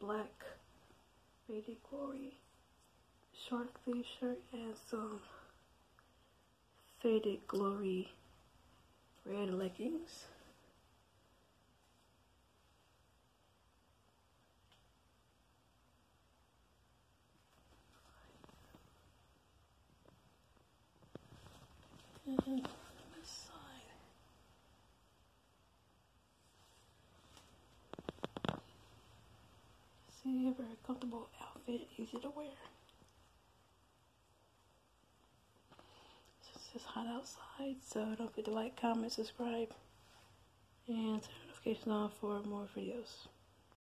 black Faded Glory short sleeve shirt and some Faded Glory red leggings. And this very comfortable outfit, easy to wear. It's just hot outside, so don't forget to like, comment, subscribe, and turn notifications on for more videos.